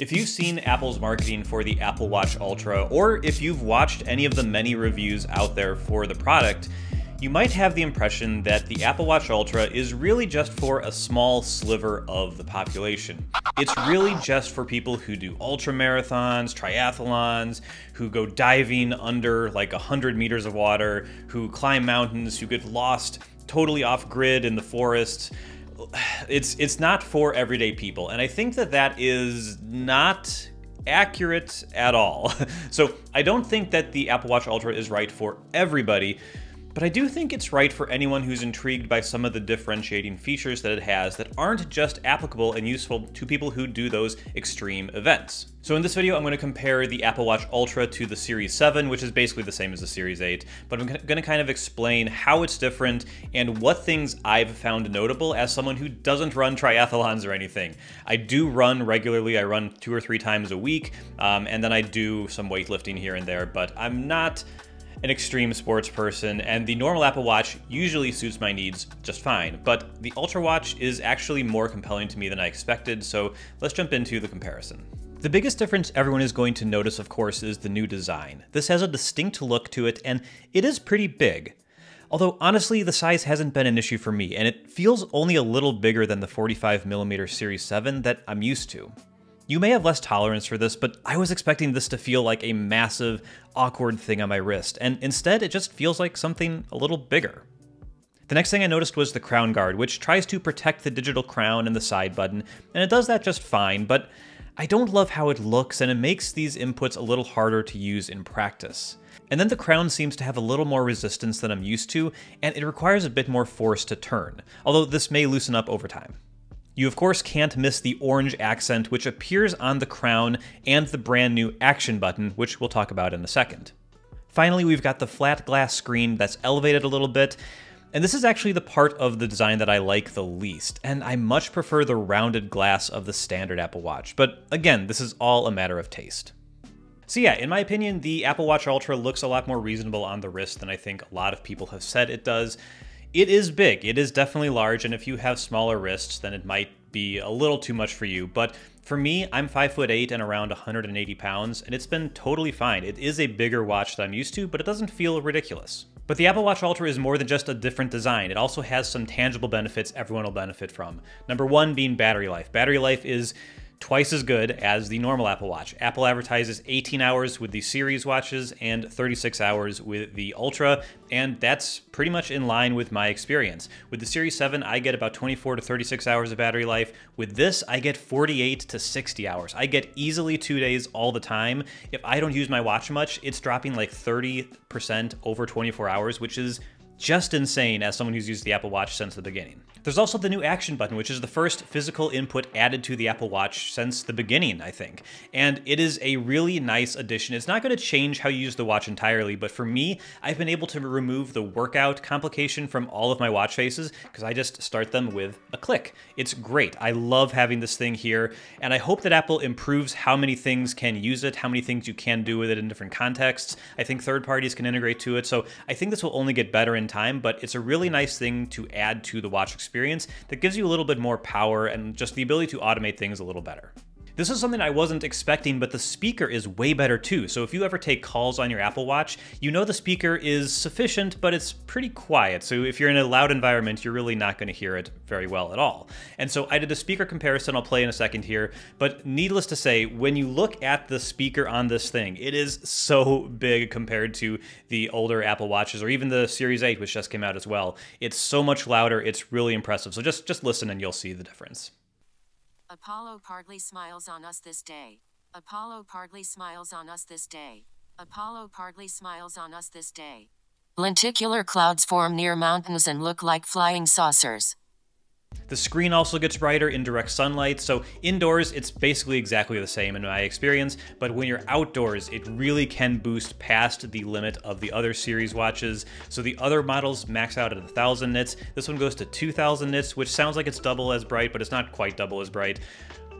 If you've seen Apple's marketing for the Apple Watch Ultra, or if you've watched any of the many reviews out there for the product, you might have the impression that the Apple Watch Ultra is really just for a small sliver of the population. It's really just for people who do ultra marathons, triathlons, who go diving under like 100 meters of water, who climb mountains, who get lost totally off grid in the forest. It's it's not for everyday people, and I think that that is not accurate at all. So I don't think that the Apple Watch Ultra is right for everybody, but I do think it's right for anyone who's intrigued by some of the differentiating features that it has that aren't just applicable and useful to people who do those extreme events. So in this video, I'm going to compare the Apple Watch Ultra to the Series 7, which is basically the same as the Series 8, but I'm going to kind of explain how it's different and what things I've found notable as someone who doesn't run triathlons or anything. I do run regularly, I run two or three times a week, um, and then I do some weightlifting here and there, but I'm not an extreme sports person, and the normal Apple Watch usually suits my needs just fine, but the Ultra Watch is actually more compelling to me than I expected, so let's jump into the comparison. The biggest difference everyone is going to notice, of course, is the new design. This has a distinct look to it, and it is pretty big. Although honestly, the size hasn't been an issue for me, and it feels only a little bigger than the 45mm Series 7 that I'm used to. You may have less tolerance for this, but I was expecting this to feel like a massive, awkward thing on my wrist, and instead it just feels like something a little bigger. The next thing I noticed was the crown guard, which tries to protect the digital crown and the side button, and it does that just fine, but I don't love how it looks and it makes these inputs a little harder to use in practice. And then the crown seems to have a little more resistance than I'm used to, and it requires a bit more force to turn, although this may loosen up over time. You of course can't miss the orange accent which appears on the crown and the brand new action button, which we'll talk about in a second. Finally, we've got the flat glass screen that's elevated a little bit, and this is actually the part of the design that I like the least, and I much prefer the rounded glass of the standard Apple Watch, but again, this is all a matter of taste. So yeah, in my opinion, the Apple Watch Ultra looks a lot more reasonable on the wrist than I think a lot of people have said it does. It is big, it is definitely large, and if you have smaller wrists, then it might be a little too much for you. But for me, I'm 5 foot 8 and around 180 pounds, and it's been totally fine. It is a bigger watch than I'm used to, but it doesn't feel ridiculous. But the Apple Watch Ultra is more than just a different design. It also has some tangible benefits everyone will benefit from. Number one being battery life. Battery life is twice as good as the normal Apple Watch. Apple advertises 18 hours with the series watches and 36 hours with the Ultra, and that's pretty much in line with my experience. With the Series 7, I get about 24 to 36 hours of battery life. With this, I get 48 to 60 hours. I get easily two days all the time. If I don't use my watch much, it's dropping like 30% over 24 hours, which is just insane as someone who's used the Apple Watch since the beginning. There's also the new action button, which is the first physical input added to the Apple Watch since the beginning, I think. And it is a really nice addition. It's not going to change how you use the watch entirely, but for me, I've been able to remove the workout complication from all of my watch faces because I just start them with a click. It's great. I love having this thing here, and I hope that Apple improves how many things can use it, how many things you can do with it in different contexts. I think third parties can integrate to it, so I think this will only get better in time, but it's a really nice thing to add to the watch experience that gives you a little bit more power and just the ability to automate things a little better. This is something I wasn't expecting, but the speaker is way better too. So if you ever take calls on your Apple Watch, you know the speaker is sufficient, but it's pretty quiet. So if you're in a loud environment, you're really not going to hear it very well at all. And so I did a speaker comparison I'll play in a second here, but needless to say, when you look at the speaker on this thing, it is so big compared to the older Apple Watches or even the Series 8, which just came out as well. It's so much louder, it's really impressive. So just, just listen and you'll see the difference. Apollo partly smiles on us this day. Apollo partly smiles on us this day. Apollo partly smiles on us this day. Lenticular clouds form near mountains and look like flying saucers. The screen also gets brighter in direct sunlight, so indoors it's basically exactly the same in my experience, but when you're outdoors, it really can boost past the limit of the other series watches. So the other models max out at 1000 nits, this one goes to 2000 nits, which sounds like it's double as bright, but it's not quite double as bright.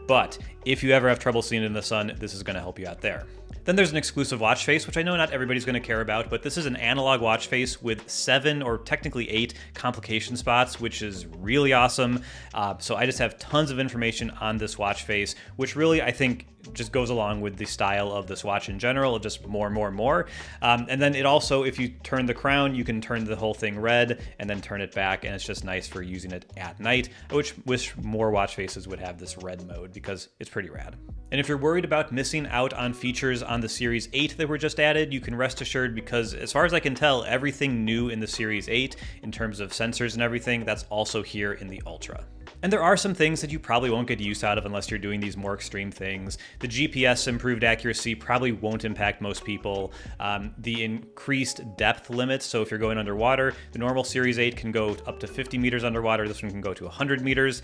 But if you ever have trouble seeing it in the sun, this is going to help you out there. Then there's an exclusive watch face, which I know not everybody's going to care about, but this is an analog watch face with seven or technically eight complication spots, which is really awesome. Uh, so I just have tons of information on this watch face, which really I think just goes along with the style of this watch in general, just more, more, more. Um, and then it also, if you turn the crown, you can turn the whole thing red and then turn it back, and it's just nice for using it at night. Which wish more watch faces would have this red mode because it's pretty rad. And if you're worried about missing out on features on the Series 8 that were just added, you can rest assured because, as far as I can tell, everything new in the Series 8 in terms of sensors and everything, that's also here in the Ultra. And there are some things that you probably won't get use out of unless you're doing these more extreme things. The GPS improved accuracy probably won't impact most people. Um, the increased depth limits, so if you're going underwater, the normal Series 8 can go up to 50 meters underwater, this one can go to 100 meters.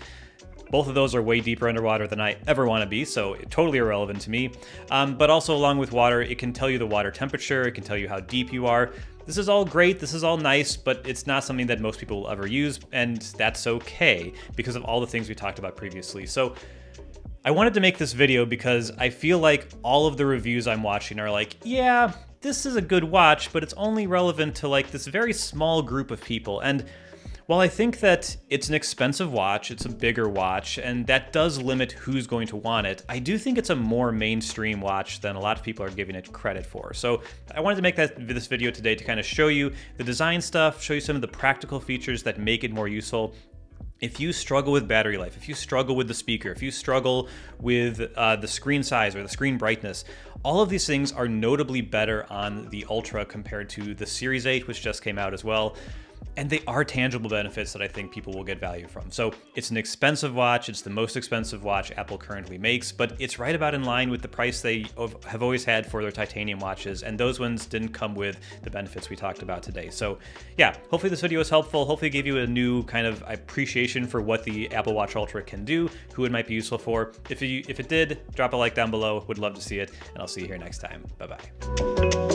Both of those are way deeper underwater than I ever want to be, so totally irrelevant to me. Um, but also, along with water, it can tell you the water temperature, it can tell you how deep you are. This is all great, this is all nice, but it's not something that most people will ever use, and that's okay because of all the things we talked about previously. So, I wanted to make this video because I feel like all of the reviews I'm watching are like, yeah, this is a good watch, but it's only relevant to like this very small group of people. And while I think that it's an expensive watch, it's a bigger watch, and that does limit who's going to want it, I do think it's a more mainstream watch than a lot of people are giving it credit for. So I wanted to make that this video today to kind of show you the design stuff, show you some of the practical features that make it more useful, if you struggle with battery life, if you struggle with the speaker, if you struggle with uh, the screen size or the screen brightness, all of these things are notably better on the Ultra compared to the Series 8, which just came out as well and they are tangible benefits that I think people will get value from. So it's an expensive watch. It's the most expensive watch Apple currently makes, but it's right about in line with the price they have always had for their titanium watches, and those ones didn't come with the benefits we talked about today. So yeah, hopefully this video was helpful. Hopefully gave you a new kind of appreciation for what the Apple Watch Ultra can do, who it might be useful for. If you if it did, drop a like down below. Would love to see it, and I'll see you here next time. Bye bye.